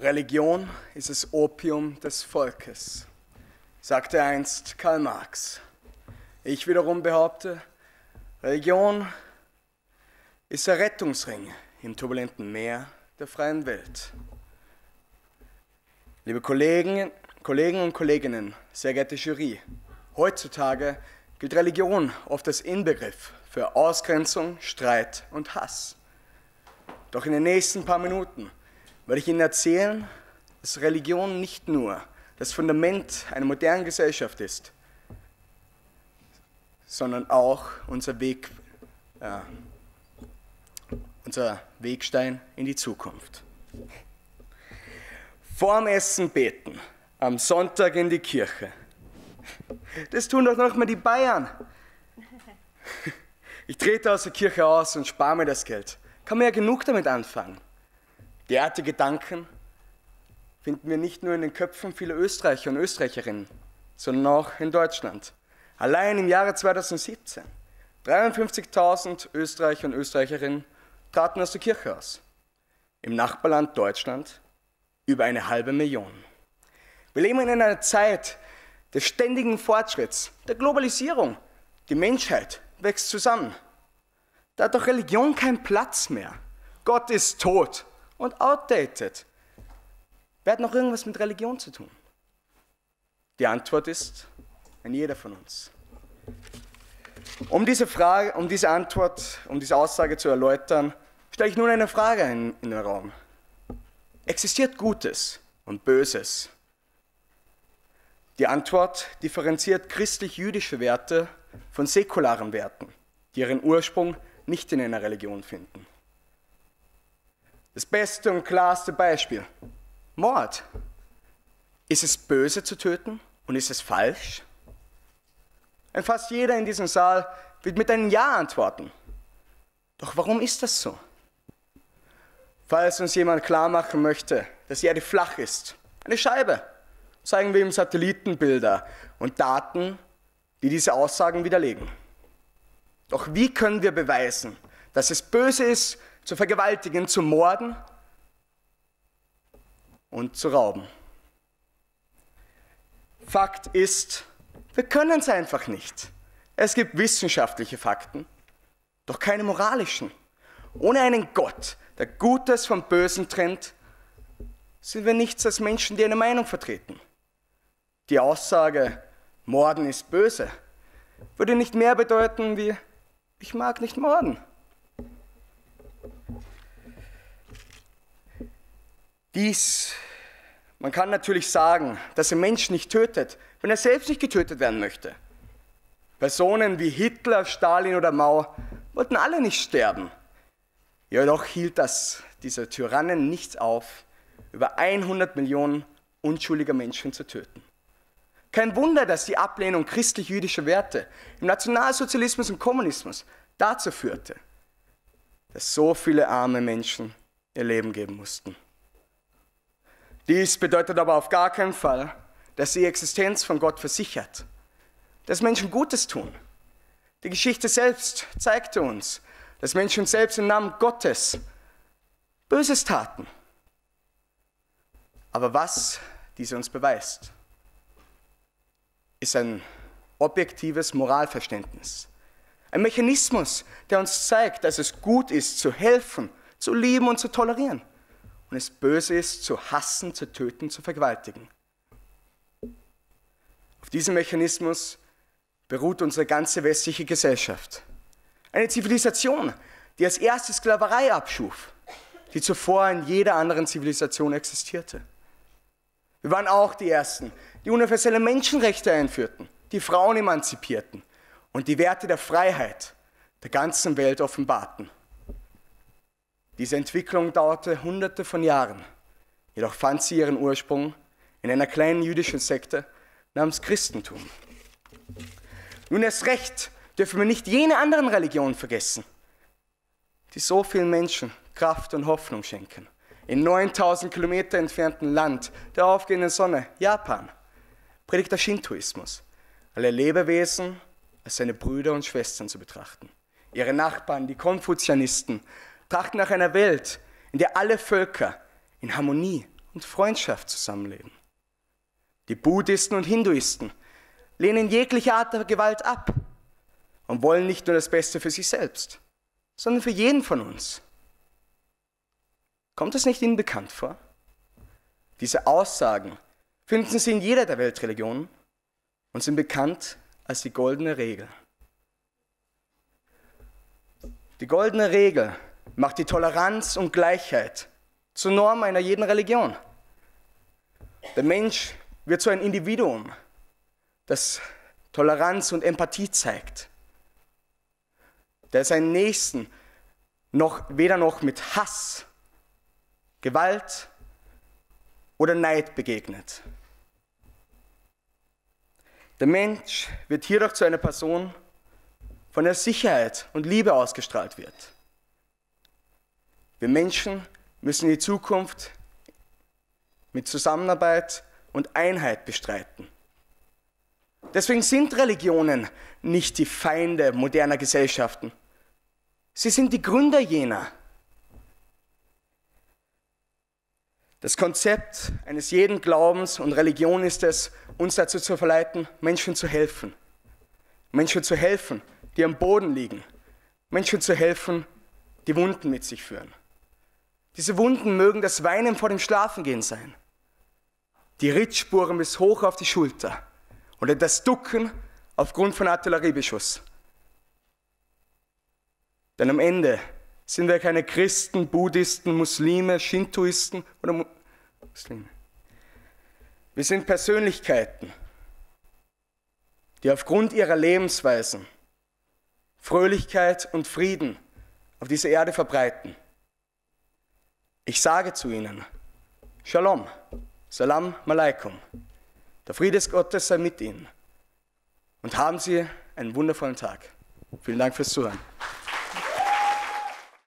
Religion ist das Opium des Volkes, sagte einst Karl Marx. Ich wiederum behaupte, Religion ist der Rettungsring im turbulenten Meer der freien Welt. Liebe Kollegen, Kollegen und Kolleginnen, sehr geehrte Jury, heutzutage gilt Religion oft als Inbegriff für Ausgrenzung, Streit und Hass. Doch in den nächsten paar Minuten werde ich Ihnen erzählen, dass Religion nicht nur das Fundament einer modernen Gesellschaft ist, sondern auch unser Weg, äh, unser Wegstein in die Zukunft. Vorm Essen beten, am Sonntag in die Kirche. Das tun doch noch mal die Bayern. Ich trete aus der Kirche aus und spare mir das Geld. Kann man ja genug damit anfangen. Derartige Gedanken finden wir nicht nur in den Köpfen vieler Österreicher und Österreicherinnen, sondern auch in Deutschland. Allein im Jahre 2017 53.000 Österreicher und Österreicherinnen traten aus der Kirche aus. Im Nachbarland Deutschland über eine halbe Million. Wir leben in einer Zeit des ständigen Fortschritts, der Globalisierung. Die Menschheit wächst zusammen. Da hat doch Religion keinen Platz mehr. Gott ist tot und outdated. Wer hat noch irgendwas mit Religion zu tun? Die Antwort ist ein jeder von uns. Um diese Frage, um diese Antwort, um diese Aussage zu erläutern, stelle ich nun eine Frage in, in den Raum. Existiert Gutes und Böses? Die Antwort differenziert christlich-jüdische Werte von säkularen Werten, die ihren Ursprung nicht in einer Religion finden. Das beste und klarste Beispiel. Mord. Ist es böse zu töten und ist es falsch? Und fast jeder in diesem Saal wird mit einem Ja antworten. Doch warum ist das so? Falls uns jemand klar machen möchte, dass die Erde flach ist, eine Scheibe, zeigen wir ihm Satellitenbilder und Daten, die diese Aussagen widerlegen. Doch wie können wir beweisen, dass es böse ist, zu vergewaltigen, zu morden und zu rauben. Fakt ist, wir können es einfach nicht. Es gibt wissenschaftliche Fakten, doch keine moralischen. Ohne einen Gott, der Gutes vom Bösen trennt, sind wir nichts als Menschen, die eine Meinung vertreten. Die Aussage, Morden ist böse, würde nicht mehr bedeuten wie, ich mag nicht morden. Dies, man kann natürlich sagen, dass ein Mensch nicht tötet, wenn er selbst nicht getötet werden möchte. Personen wie Hitler, Stalin oder Mao wollten alle nicht sterben. Jedoch hielt das dieser Tyrannen nichts auf, über 100 Millionen unschuldiger Menschen zu töten. Kein Wunder, dass die Ablehnung christlich-jüdischer Werte im Nationalsozialismus und Kommunismus dazu führte, dass so viele arme Menschen ihr Leben geben mussten. Dies bedeutet aber auf gar keinen Fall, dass die Existenz von Gott versichert, dass Menschen Gutes tun. Die Geschichte selbst zeigte uns, dass Menschen selbst im Namen Gottes Böses taten. Aber was diese uns beweist, ist ein objektives Moralverständnis. Ein Mechanismus, der uns zeigt, dass es gut ist, zu helfen, zu lieben und zu tolerieren und es böse ist, zu hassen, zu töten, zu vergewaltigen. Auf diesem Mechanismus beruht unsere ganze westliche Gesellschaft. Eine Zivilisation, die als erste Sklaverei abschuf, die zuvor in jeder anderen Zivilisation existierte. Wir waren auch die Ersten, die universelle Menschenrechte einführten, die Frauen emanzipierten und die Werte der Freiheit der ganzen Welt offenbarten. Diese Entwicklung dauerte hunderte von Jahren, jedoch fand sie ihren Ursprung in einer kleinen jüdischen Sekte namens Christentum. Nun erst recht dürfen wir nicht jene anderen Religionen vergessen, die so vielen Menschen Kraft und Hoffnung schenken. In 9000 Kilometer entfernten Land der aufgehenden Sonne, Japan, predigt der Shintoismus, alle Lebewesen als seine Brüder und Schwestern zu betrachten. Ihre Nachbarn, die Konfuzianisten, trachten nach einer Welt, in der alle Völker in Harmonie und Freundschaft zusammenleben. Die Buddhisten und Hinduisten lehnen jegliche Art der Gewalt ab und wollen nicht nur das Beste für sich selbst, sondern für jeden von uns. Kommt das nicht Ihnen bekannt vor? Diese Aussagen finden Sie in jeder der Weltreligionen und sind bekannt als die goldene Regel. Die goldene Regel macht die Toleranz und Gleichheit zur Norm einer jeden Religion. Der Mensch wird zu einem Individuum, das Toleranz und Empathie zeigt, der seinen Nächsten noch, weder noch mit Hass, Gewalt oder Neid begegnet. Der Mensch wird hierdurch zu einer Person, von der Sicherheit und Liebe ausgestrahlt wird. Wir Menschen müssen die Zukunft mit Zusammenarbeit und Einheit bestreiten. Deswegen sind Religionen nicht die Feinde moderner Gesellschaften. Sie sind die Gründer jener. Das Konzept eines jeden Glaubens und Religion ist es, uns dazu zu verleiten, Menschen zu helfen. Menschen zu helfen, die am Boden liegen. Menschen zu helfen, die Wunden mit sich führen. Diese Wunden mögen das Weinen vor dem Schlafengehen sein, die Rittspuren bis hoch auf die Schulter oder das Ducken aufgrund von Artilleriebeschuss. Denn am Ende sind wir keine Christen, Buddhisten, Muslime, Shintoisten oder Muslime. Wir sind Persönlichkeiten, die aufgrund ihrer Lebensweisen Fröhlichkeit und Frieden auf dieser Erde verbreiten. Ich sage zu ihnen, Shalom, Salam Malaikum, der Friede des Gottes sei mit ihnen und haben Sie einen wundervollen Tag. Vielen Dank fürs Zuhören.